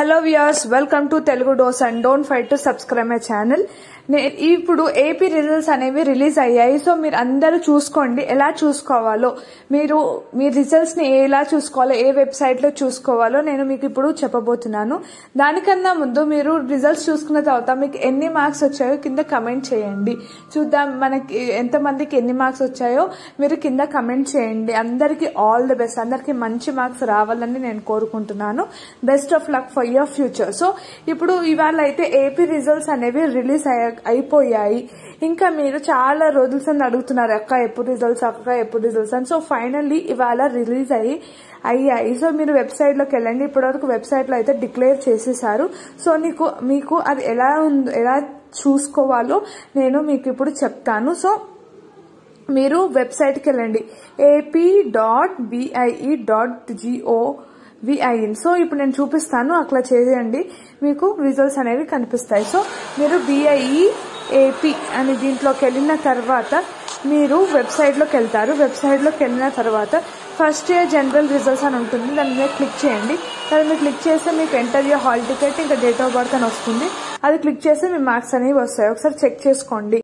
Hello viewers welcome to Telugu dose and don't forget to subscribe my channel. ఇప్పుడు AP results అనేవి release అయ్యాయి. So మీరు అందరూ చూసుకోండి. ఎలా చూసుకోవాలో. మీరు మీ రిజల్ట్స్ని ఎలా చూసుకోవాలో ఏ వెబ్సైట్లో చూసుకోవాలో నేను మీకు ఇప్పుడు చెప్పబోతున్నాను. దానికన్నా ముందు మీరు రిజల్ట్స్ చూసుకున్న తర్వాత మీకు ఎన్ని మార్క్స్ వచ్చాయో కింద కమెంట్ చేయండి. చూద్దాం మనకి ఎంత మందికి ఎన్ని మార్క్స్ వచ్చాయో మీరు కింద కమెంట్ చేయండి. అందరికీ ఆల్ ది బెస్ట్. అందరికీ మంచి మార్క్స్ రావాలని నేను కోరుకుంటున్నాను. Best of luck for your future so ఇప్పుడు ఇవాళ అయితే ఏపీ రిజల్ట్స్ అనేవి రిలీజ్ అయిపోయాయి. ఇంకా మీరు చాలా రోజుల సంది అడుగుతున్నారు అక్క ఎప్పుడు రిజల్ట్స్ అక్క ఎప్పుడు రిజల్ట్స్ అని. సో ఫైనల్లీ ఇవాళ రిలీజ్ అయ్యి అయ్యాయి. సో మీరు వెబ్సైట్లోకి వెళ్ళండి. ఇప్పటివరకు వెబ్సైట్లో అయితే డిక్లేర్ చేసేసారు. సో నీకు మీకు అది ఎలా ఉందో ఎలా చూసుకోవాలో నేను మీకు ఇప్పుడు చెప్తాను. సో మీరు వెబ్సైట్కి వెళ్ళండి. AP dot BIE dot GO VIN so ఇప్పుడు నేను చూపిస్తాను. అట్లా చేయండి. మీకు రిజల్ట్స్ అనేవి కనిపిస్తాయి. సో మీరు బిఐఈ ఏపీ అని దీంట్లోకి వెళ్ళిన తర్వాత మీరు వెబ్సైట్లోకి వెళ్తారు. వెబ్సైట్లోకి వెళ్ళిన తర్వాత ఫస్ట్ ఇయర్ జనరల్ రిజల్ట్స్ అని ఉంటుంది. దాని మీద క్లిక్ చేయండి. దాని మీద క్లిక్ చేస్తే మీకు ఎంటర్ ఇయర్ హాల్ టికెట్ ఇంకా డేట్ ఆఫ్ బర్త్ అని వస్తుంది. అది క్లిక్ చేస్తే మీ మార్క్స్ అనేవి వస్తాయి. ఒకసారి చెక్ చేసుకోండి.